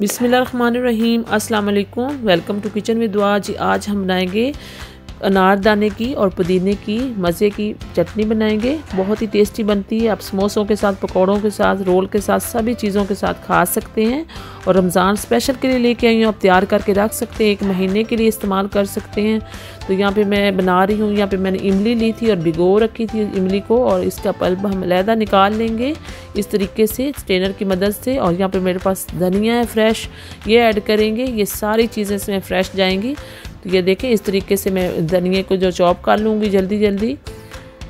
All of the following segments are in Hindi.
बिसमीम अस्सलाम वालेकुम वेलकम टू किचन में दुआ। जी आज हम बनाएँगे अनारदाने की और पुदीने की, मज़े की चटनी बनाएँगे। बहुत ही टेस्टी बनती है। आप समोसों के साथ, पकौड़ों के साथ, रोल के साथ, सभी चीज़ों के साथ खा सकते हैं। और रमज़ान स्पेशल के लिए लेके आई हूँ। आप तैयार करके रख सकते हैं। एक महीने के लिए इस्तेमाल कर सकते हैं। तो यहाँ पे मैं बना रही हूँ। यहाँ पे मैंने इमली ली थी और भिगो रखी थी इमली को और इसका पल्ब हम लहदा निकाल लेंगे इस तरीके से स्टेनर की मदद से। और यहाँ पे मेरे पास धनिया है फ्रेश। ये ऐड करेंगे। ये सारी चीज़ें इसमें फ्रेश जाएँगी। तो ये देखें, इस तरीके से मैं धनिए को जो चॉप कर लूँगी जल्दी जल्दी।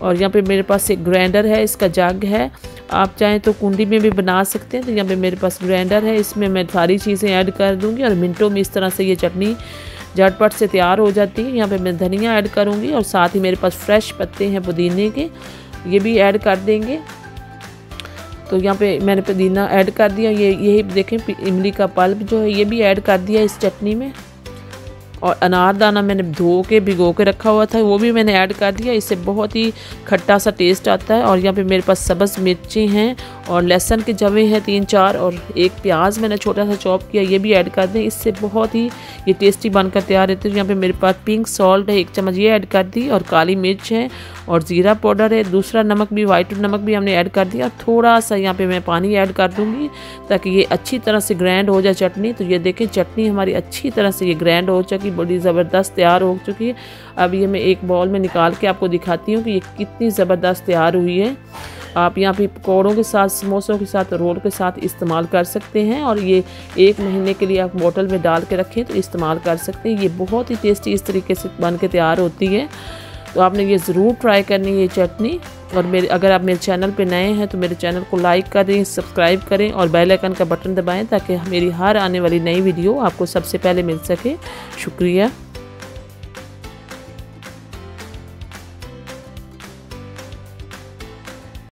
और यहाँ पे मेरे पास एक ग्राइंडर है, इसका जग है। आप चाहें तो कुंडी में भी बना सकते हैं तो यहाँ पे मेरे पास ग्राइंडर है। इसमें मैं सारी चीज़ें ऐड कर दूँगी और मिनटों में इस तरह से ये चटनी झटपट से तैयार हो जाती है। यहाँ पे मैं धनिया ऐड करूँगी और साथ ही मेरे पास फ्रेश पत्ते हैं पुदीने के, ये भी ऐड कर देंगे। तो यहाँ पे मैंने पुदीना ऐड कर दिया। ये, यही देखें, इमली का पल्प जो है, ये भी ऐड कर दिया इस चटनी में। और अनारदाना मैंने धो के, भिगो के रखा हुआ था, वो भी मैंने ऐड कर दिया। इससे बहुत ही खट्टा सा टेस्ट आता है और यहाँ पे मेरे पास सब्ज़ मिर्ची हैं और लहसन के जवे हैं तीन चार और एक प्याज मैंने छोटा सा चॉप किया, ये भी ऐड कर दें। इससे बहुत ही ये टेस्टी बनकर तैयार रहती है। यहाँ पे मेरे पास पिंक सॉल्ट है, एक चम्मच ये ऐड कर दी और काली मिर्च है और ज़ीरा पाउडर है। दूसरा नमक भी, वाइट नमक भी हमने ऐड कर दिया। थोड़ा सा यहाँ पे मैं पानी ऐड कर दूँगी ताकि ये अच्छी तरह से ग्रैंड हो जाए चटनी। तो ये देखें, चटनी हमारी अच्छी तरह से ये ग्रैंड हो चुकी, बड़ी ज़बरदस्त तैयार हो चुकी है। अब ये मैं एक बॉल में निकाल के आपको दिखाती हूँ कि ये कितनी ज़बरदस्त तैयार हुई है। आप यहाँ पे पकौड़ों के साथ, समोसों के साथ, रोल के साथ इस्तेमाल कर सकते हैं और ये एक महीने के लिए आप बोतल में डाल के रखें तो इस्तेमाल कर सकते हैं। ये बहुत ही टेस्टी इस तरीके से बन के तैयार होती है। तो आपने ये ज़रूर ट्राई करनी है ये चटनी। और मेरे, अगर आप मेरे चैनल पे नए हैं तो मेरे चैनल को लाइक करें सब्सक्राइब करें और बेल आइकन का बटन दबाएँ ताकि मेरी हर आने वाली नई वीडियो आपको सबसे पहले मिल सके। शुक्रिया।